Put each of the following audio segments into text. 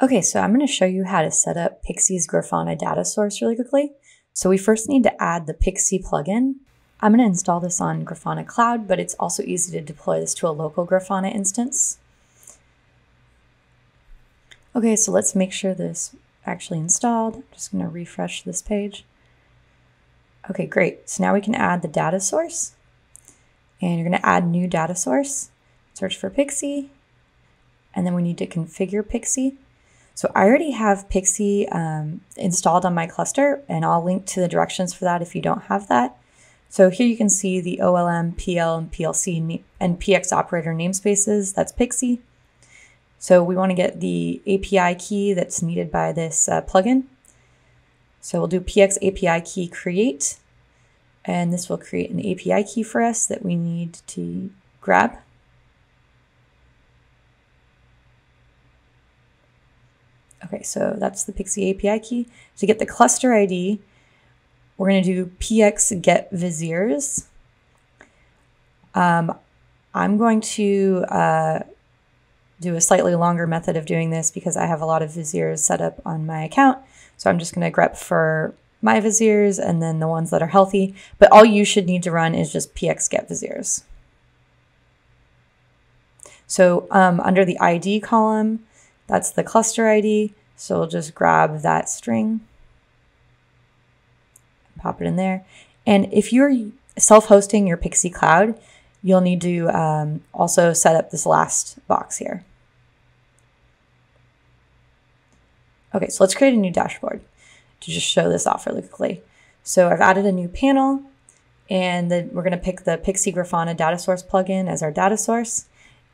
Okay, so I'm going to show you how to set up Pixie's Grafana data source really quickly. So we first need to add the Pixie plugin. I'm going to install this on Grafana Cloud, but it's also easy to deploy this to a local Grafana instance. Okay, so let's make sure this actually installed. I'm just going to refresh this page. Okay, great. So now we can add the data source. And you're going to add new data source, search for Pixie, and then we need to configure Pixie. So I already have Pixie um, installed on my cluster, and I'll link to the directions for that if you don't have that. So here you can see the OLM, PL, and PLC and PX operator namespaces. That's Pixie. So we want to get the API key that's needed by this uh, plugin. So we'll do PX API key create, and this will create an API key for us that we need to grab. Okay, so that's the Pixie API key. To get the cluster ID, we're going to do px get viziers. Um, I'm going to uh, do a slightly longer method of doing this because I have a lot of viziers set up on my account. So I'm just going to grep for my viziers and then the ones that are healthy. But all you should need to run is just px get viziers. So um, under the ID column, that's the cluster ID. So we'll just grab that string, pop it in there. And if you're self-hosting your Pixie Cloud, you'll need to um, also set up this last box here. Okay, so let's create a new dashboard to just show this off really quickly. So I've added a new panel and then we're going to pick the Pixie Grafana data source plugin as our data source.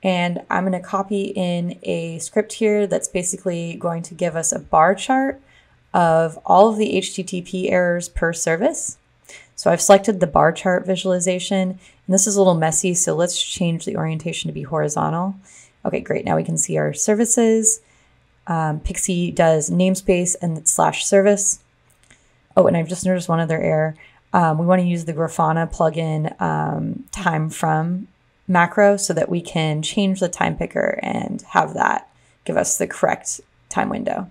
And I'm going to copy in a script here that's basically going to give us a bar chart of all of the HTTP errors per service. So I've selected the bar chart visualization, and this is a little messy, so let's change the orientation to be horizontal. Okay, great. Now we can see our services. Um, Pixie does namespace and slash service. Oh, and I've just noticed one other error. Um, we want to use the Grafana plugin um, time from macro so that we can change the time picker and have that give us the correct time window.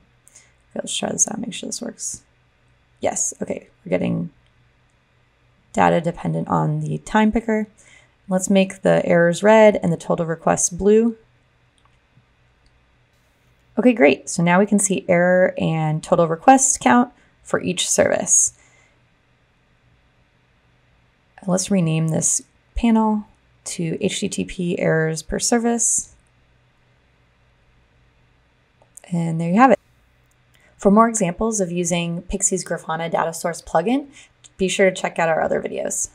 Okay, let's try this out, make sure this works. Yes, okay, we're getting data dependent on the time picker. Let's make the errors red and the total requests blue. Okay, great. So now we can see error and total request count for each service. Let's rename this panel to HTTP errors per service. And there you have it. For more examples of using Pixie's Grafana data source plugin, be sure to check out our other videos.